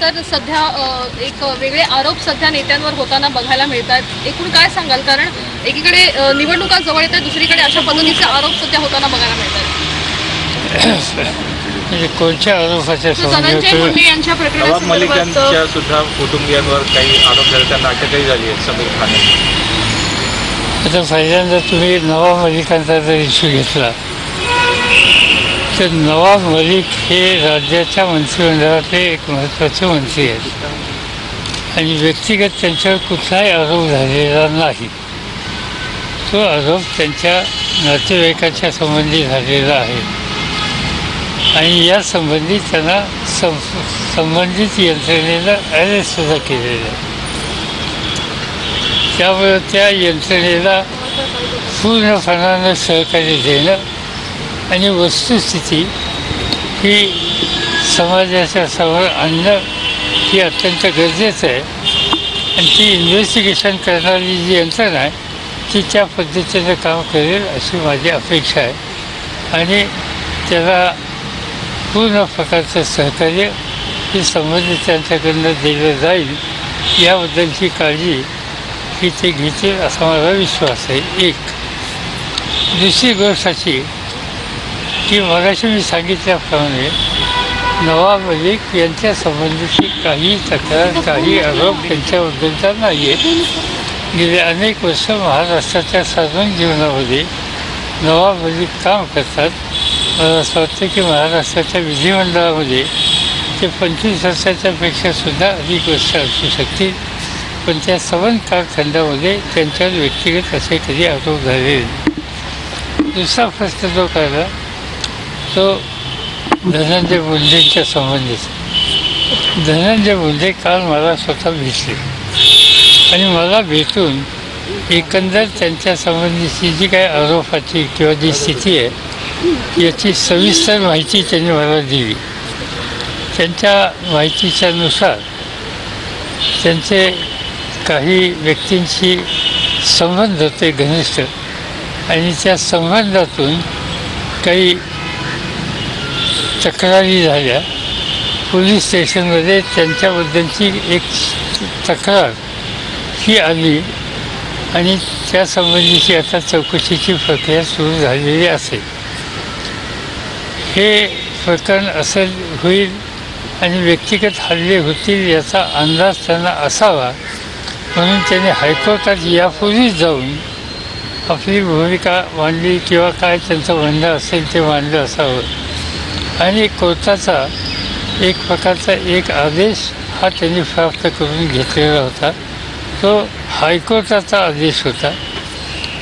तर सध्या एक वेगळे आरोप सध्या नेत्यांवर होताना बघायला मिळतात एकूण काय सांगाल? कारण एकीकडे निवडणुका जवळ येतात दुसरीकडे अशा पद्धतीचे आरोप सध्या होताना बघायला मिळतात म्हणजे कोणत्या आरोपाच्या यांच्या सुद्धा कुटुंबियांवर काही आरोप झाले त्यांना अटकही झाली आहे समीर खान आता पहिल्यांदा तुम्ही नवाब मलिकांचा जर इश्यू घेतला तर नवाब मलिक हे राज्याच्या मंत्रिमंडळातले एक महत्त्वाचे मंत्री आहेत. आणि व्यक्तिगत त्यांच्यावर कुठलाही आरोप झालेला नाही. तो आरोप त्यांच्या नातेवाईकाच्या संबंधी झालेला आहे. आणि या संबंधी त्यांना सं संबंधित यंत्रणेनं अरेस्टसुद्धा केलेलं आहे. त्यामुळे त्या यंत्रणेला पूर्णपणानं सहकार्य देणं आणि वस्तुस्थिती ही समाजाच्या समोर आणणं ही अत्यंत गरजेचं आहे. आणि ती इन्व्हेस्टिगेशन करणारी जी यंत्रणा आहे ती त्या पद्धतीनं काम करेल अशी माझी अपेक्षा आहे. आणि त्याला पूर्ण प्रकारचं सहकार्य हे संबंधित त्यांच्याकडनं दिलं जाईल याबद्दलची काळजी ही ते घेतील असा माझा विश्वास आहे. एक दुसरी गोष्ट अशी की मगाशी मी सांगितल्याप्रमाणे नवाब मलिक यांच्या संबंधीची काही तक्रार काही आरोप त्यांच्याबद्दलचा नाही आहे गेले अनेक वर्ष महाराष्ट्राच्या सार्वजनिक जीवनामध्ये नवाब मलिक काम करतात. मला असं वाटतं की महाराष्ट्राच्या विधिमंडळामध्ये ते पंचवीस वर्षाच्या पेक्षासुद्धा अधिक वर्ष असू शकतील. पण त्या सवन कालखंडामध्ये त्यांच्यावर व्यक्तिगत असे कधी आरोप झालेले नाही. दुसरा प्रश्न जो काढला तो धनंजय मुंडेंच्या संबंधित. धनंजय मुंडे काल मला स्वतः भेटले. आणि मला भेटून एकंदर त्यांच्या संबंधीची जी काही आरोपाची किंवा जी स्थिती आहे याची सविस्तर माहिती त्यांनी मला दिली. त्यांच्या माहितीच्यानुसार त्यांचे काही व्यक्तींशी संबंध होते घनिष्ठ. आणि त्या संबंधातून काही तक्रारी झाल्या. पोलीस स्टेशनमध्ये त्यांच्याबद्दलची एक तक्रार ही आली आणि त्यासंबंधीची आता चौकशीची प्रक्रिया सुरू झालेली असेल. हे प्रकरण असं होईल आणि व्यक्तिगत हल्ले होतील याचा अंदाज त्यांना असावा म्हणून त्यांनी हायकोर्टात यापूर्वीच जाऊन आपली भूमिका मांडली किंवा काय त्यांचं म्हणणं असेल ते मांडलं असावं. आणि कोर्टाचा एक प्रकारचा एक आदेश हा त्यांनी प्राप्त करून घेतलेला होता. तो हायकोर्टाचा आदेश होता.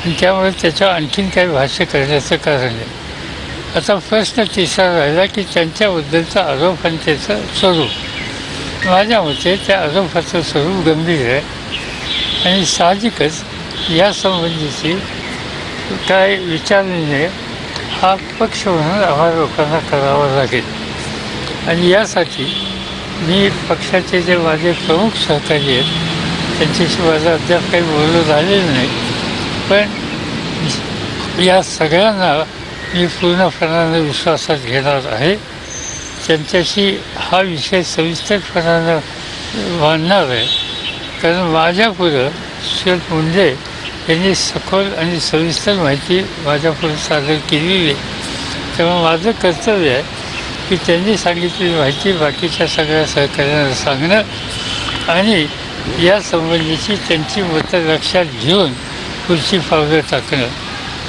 आणि त्यामुळे त्याच्या आणखीन काही भाष्य करण्याचं कारण आहे. आता प्रश्न तिसरा राहिला की त्यांच्याबद्दलचा आरोप आणि त्याचं स्वरूप. माझ्या मते त्या आरोपाचं स्वरूप गंभीर आहे. आणि साहजिकच यासंबंधीची काय विचारणे हा पक्ष म्हणून आम्हाला लोकांना करावा लागेल. आणि यासाठी मी पक्षाचे जे माझे प्रमुख सहकारी आहेत त्यांच्याशी माझं अद्याप काही बोलणं झालेलं नाही. पण या सगळ्यांना मी पूर्णपणानं विश्वासात घेणार आहे. त्यांच्याशी हा विषय सविस्तरपणानं मांडणार आहे. कारण माझ्यापुढं श्री मुंडे त्यांनी सखोल आणि सविस्तर माहिती माझ्यापुढे सादर केलेली आहे. तेव्हा माझं कर्तव्य आहे की त्यांनी सांगितलेली माहिती बाकीच्या सगळ्या सहकाऱ्यांना सांगणं आणि या संबंधीची त्यांची मतं लक्षात घेऊन पुढची पावलं टाकणं.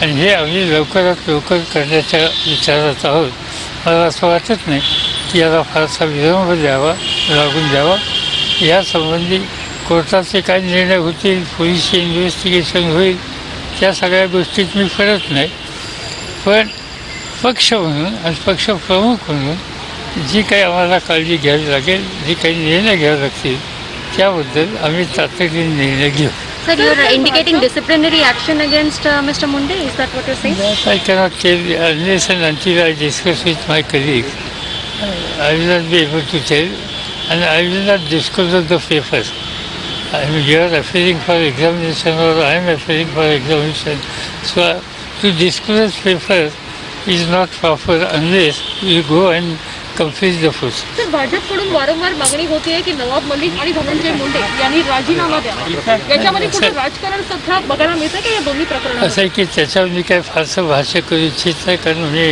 आणि हे आम्ही लवकरात लवकर करण्याच्या विचारात आहोत. मला असं वाटत नाही की याला फारसा विलंब द्यावा लागून द्यावा. यासंबंधी कोर्टाचे काही निर्णय होतील पोलिसची इन्व्हेस्टिगेशन होईल त्या सगळ्या गोष्टीत मी करत नाही. पण पक्ष म्हणून आणि पक्ष प्रमुख म्हणून जी काही आम्हाला काळजी घ्यावी लागेल जी काही निर्णय घ्यावे लागतील त्याबद्दल आम्ही तातडीने निर्णय घेऊ. Sir your indicating action against mister Munde is that discuss with my colleague I be able to tell and I discuss the papers I mean, you are referring for examination or I am referring for examination. So to disclose papers is not proper unless you go and complete the तर भाजपकडून वारंवार मागणी होतीये की नवाब मलिक आणि धनंजय मुंडे यांनी राजीनामा द्यावा. याच्यामध्ये कुठे राजकारण सध्या बघायला मिळतं का या दोन्ही प्रकरणात? असं आहे की त्याच्यावर मी काय फारसं भाष्य करू इच्छित नाही कारण मी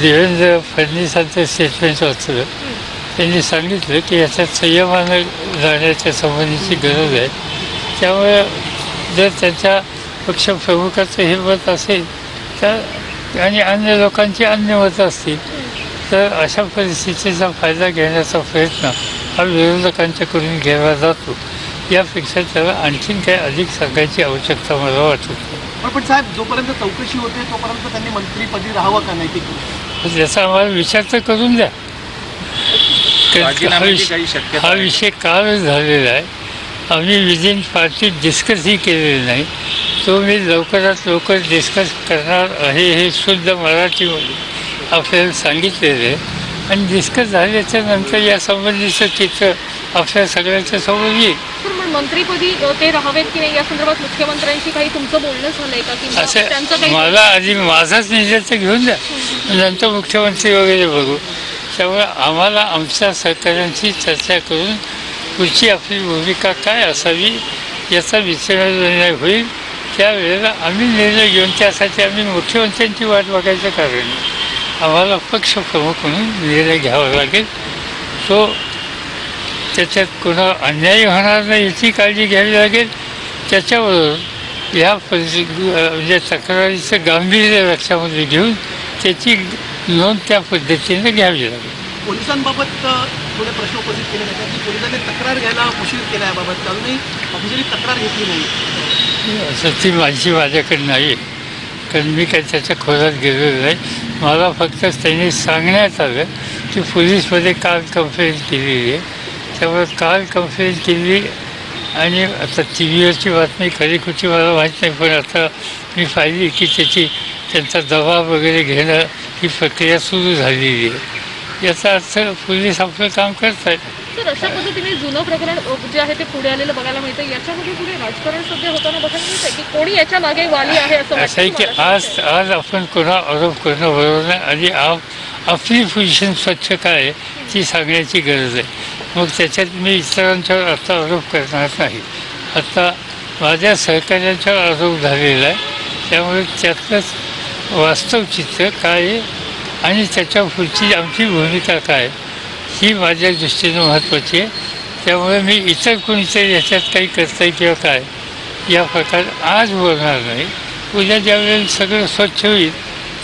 देवेंद्र फडणवीसांचं स्टेटमेंट वाचलं. त्यांनी सांगितलं की याच्यात संयमानं जाण्याच्या संबंधीची गरज आहे. त्यामुळे जर त्यांच्या पक्षप्रमुखाचं हे मत असेल तर आणि अन्य लोकांची अन्य मतं असतील तर अशा परिस्थितीचा फायदा घेण्याचा प्रयत्न हा विरोधकांच्याकडून घ्यावा जातो. यापेक्षा त्याला आणखीन काही अधिक सांगायची आवश्यकता मला वाटत. पण साहेब जोपर्यंत चौकशी होते तोपर्यंत त्यांनी मंत्रीपदी राहावं का नाही ते त्याचा आम्हाला विचार तर करून द्या. हा विषय- हा कालच झालेला आहे. आम्ही विदिन पार्टी डिस्कसही केलेलं नाही. तो मी लवकरात लवकर डिस्कस करणार आहे हे शुद्ध मराठीमध्ये आपल्याला सांगितलेलं आहे. आणि डिस्कस झाल्याच्यानंतर या संबंधीचं चित्र आपल्या सगळ्यांच्या समोर येईल. मंत्रीपदी ते राहावेत की नाही? या संदर्भात मुख्यमंत्र्यांशी काही तुमचं बोलणं झालंय का? असं मला आधी माझाच निर्णय तर घेऊन द्या. नंतर मुख्यमंत्री वगैरे बघू. त्यामुळे आम्हाला आमच्या सहकाऱ्यांशी चर्चा करून पुढची आपली भूमिका काय असावी याचा विचार निर्णय होईल. त्यावेळेला आम्ही निर्णय घेऊन त्यासाठी आम्ही मुख्यमंत्र्यांची वाट बघायचं कारण आम्हाला पक्षप्रमुख म्हणून निर्णय घ्यावा लागेल. तो त्याच्यात कोणा अन्याय होणार नाही याची काळजी घ्यावी लागेल. त्याच्याबरोबर ह्या परिस्थिती म्हणजे तक्रारीचं गांभीर्य लक्षामध्ये घेऊन त्याची नोंद त्या पद्धतीने घ्यावी लागेल. पोलिसांबाबत थोडे प्रश्न उपस्थित केले जातात की पोलिसांनी तक्रार घ्यायला उशीर केला याबाबत अजूनही ऑफिशियली तक्रार घेतली नाही. असं ती माझी माझ्याकडे नाही. कारण मी काही त्याच्या खोलात गेलेलो नाही. मला फक्त त्यांनी सांगण्यात आलं की पोलीसमध्ये काल कंप्लेंट केलेली आहे. त्यामुळे काल कंप्लेंट केली आणि आता टी व्हीवरची बातमी खरी खोटी मला माहीत नाही. पण आता मी पाहिली की त्याची त्यांचा दबाव वगैरे घेणं ही प्रक्रिया सुरू झालेली आहे. याचा अर्थ पोलीस आपलं काम करत आहेत तर अशा पद्धतीने जुनं प्रकरण जे आहे ते पुढे आलेलं बघायला मिळतं. याच्यामध्ये पुढे राजकारण सध्या होताना बघायला मिळतंय की कोणी याच्या मागे वाली आहे असं असं आहे की आज आज आपण कोणा आरोप करणं बरोबर नाही आणि आप आपली पोझिशन स्वच्छ काय ती सांगण्याची गरज आहे. मग त्याच्यात मी इतरांच्यावर आता आरोप करणार नाही. आता माझ्या सहकार्यांच्यावर आरोप झालेला आहे. त्यामुळे त्यातलंच वास्तव चित्र काय आहे आणि त्याच्या पुढची आमची भूमिका काय ही माझ्या दृष्टीनं महत्त्वाची आहे. त्यामुळे मी इतर कोणीतरी याच्यात काही करताय किंवा काय या प्रकार आज बोलणार नाही. उद्या ज्यावेळेला सगळं स्वच्छ होईल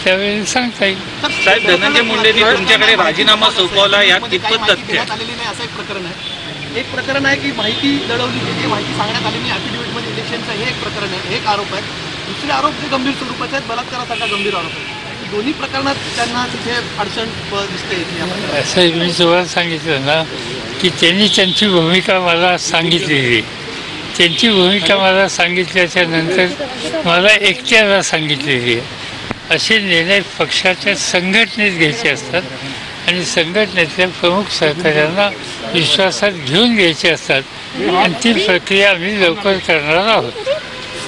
त्यावेळेला सांगता येईल. साहेब धनंजय मुंडेंनी तुमच्याकडे राजीनामा सोपवला यात कितपत तथ्य असं एक प्रकरण आहे. एक प्रकरण आहे की माहिती दडवली गेली माहिती सांगण्यात आली नाही ॲफिडेव्हिटमध्ये इलेक्शनचं हे एक प्रकरण आहे हे एक आरोप आहे. दुसरे आरोप जे गंभीर स्वरूपाचे आहेत बलात्कारासारखा गंभीर आरोप आहे. दोन्ही प्रकरणात त्यांना तिथे अडचण दिसते असं मी तुम्हाला सांगितलं ना की त्यांनी त्यांची भूमिका मला सांगितलेली. त्यांची भूमिका मला सांगितल्याच्या नंतर मला एकट्याला सांगितलेली आहे. असे निर्णय पक्षाच्या संघटनेत घ्यायचे असतात आणि संघटनेतल्या प्रमुख सहकाऱ्यांना विश्वासात घेऊन घ्यायचे असतात. आणि ती प्रक्रिया आम्ही लवकर करणार आहोत.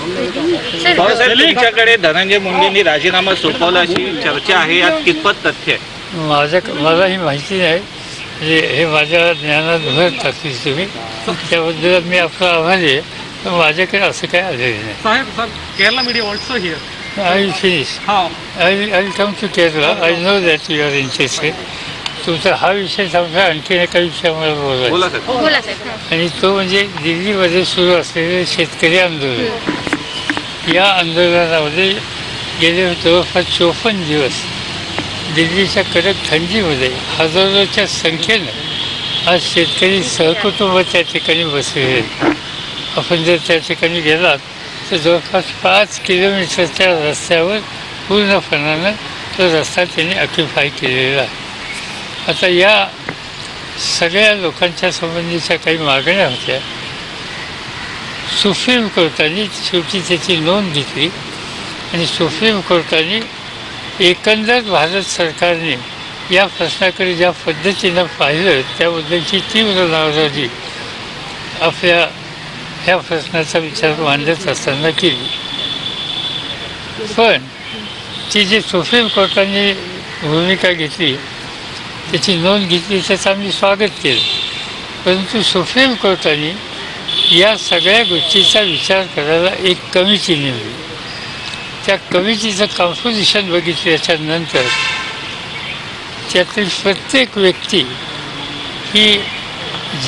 भाऊसाहेब तुमच्याकडे धनंजय मुंडेंनी राजीनामा सोपवला अशी चर्चा आहे यात कितपत तथ्य आहे? माझ्या मला ही माहिती नाही म्हणजे हे माझ्या ज्ञानात भर टाकली तुम्ही. त्याबद्दल मी आपला आभारी आहे पण माझ्याकडे असं काय आलेलं नाही. Sahib, sir, Kerala media also here. I will finish How? I I come to Kerala I know that you are interested तुमचा हा विषय संपला आणखीन एका विषयामध्ये बोलायचा. बोला साहेब. बोला साहेब. आणि तो म्हणजे दिल्लीमध्ये सुरू असलेले शेतकरी आंदोलन. या आंदोलनामध्ये गेले जवळपास चोपन्न दिवस. दिल्लीच्या कडक थंडीमध्ये हजारोच्या संख्येनं आज शेतकरी सहकुटुंब त्या ठिकाणी बसलेले आहेत. आपण जर त्या ठिकाणी गेलात तर जवळपास पाच किलोमीटरच्या रस्त्यावर पूर्णपणानं तो रस्ता त्यांनी ऑक्युपाय केलेला आहे. आता या सगळ्या लोकांच्या संबंधीच्या काही मागण्या होत्या. सुप्रीम कोर्टाने शेवटी त्याची नोंद घेतली आणि सुप्रीम कोर्टाने एकंदर भारत सरकारने या प्रश्नाकडे ज्या पद्धतीनं पाहिलं त्याबद्दलची तीव्र नाराजी आपल्या ह्या प्रश्नाचा विचार मांडत असताना केली पण ती जी सुप्रीम कोर्टाने भूमिका घेतली त्याची नोंद घेतली त्याचं आम्ही स्वागत केलं परंतु सुप्रीम कोर्टाने या सगळ्या गोष्टीचा विचार करायला एक कमिटी नेमली त्या कमिटीचं कॉम्पोजिशन बघितल्याच्यानंतर त्यातील प्रत्येक व्यक्ती ही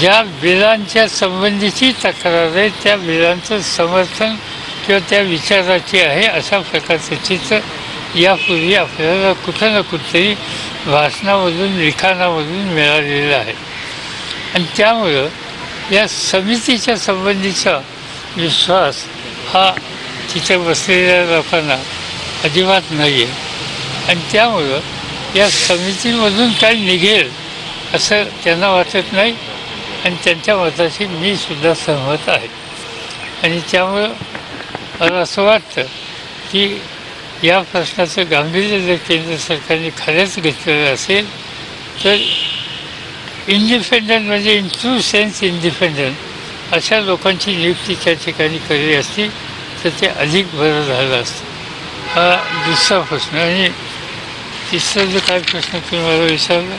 ज्या बिलांच्या संबंधीची तक्रार आहे त्या बिलांचं समर्थन किंवा त्या विचाराची आहे अशा प्रकारचं चित्र यापूर्वी आपल्याला कुठं ना कुठेतरी भाषणामधून लिखाणामधून मिळालेलं आहे. आणि त्यामुळं या समितीच्या संबंधीचा विश्वास हा तिथे बसलेल्या लोकांना अजिबात नाही आहे आणि त्यामुळं या समितीमधून काही निघेल असं त्यांना वाटत नाही आणि त्यांच्या मताशी मी सुद्धा सहमत आहे. आणि त्यामुळं मला असं वाटतं की या प्रश्नाचं गांभीर्य जर केंद्र सरकारने खऱ्याच घेतलेलं असेल तर इंडिपेंडंट म्हणजे इन ट्रू सेन्स इंडिपेंडंट अशा लोकांची नियुक्ती त्या ठिकाणी केली असती तर ते अधिक बरं झालं असतं. हा दुसरा प्रश्न. आणि तिसरा जो काय प्रश्न तुम्ही मला विचारला?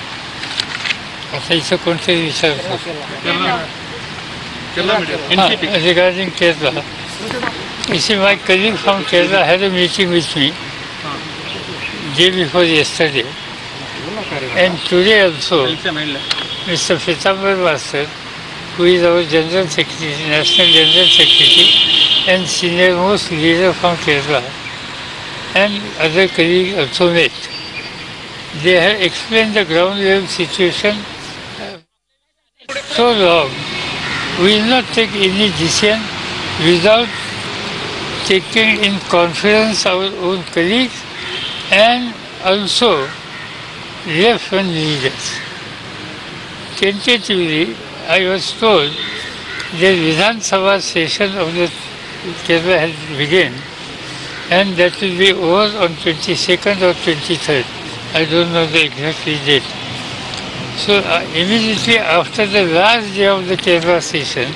आता इथं कोणतरी विचारलं? Kerala. You see, my colleague from Kerala had a meeting with me day before yesterday. And today also, Mr. Pitambar Master, who is our General Secretary, National General Secretary, and senior most leader from Kerala, and other colleagues also met. They have explained the ground level situation uh, so long. We will not take any decision without taking in conference our own colleagues and also left wing leaders. Tentatively, I was told the Vidhan Sabha session of the Kerala has begun and that will be over on 22nd or 23rd. I don't know the exact date. So uh, immediately after the last day of the Kerala session,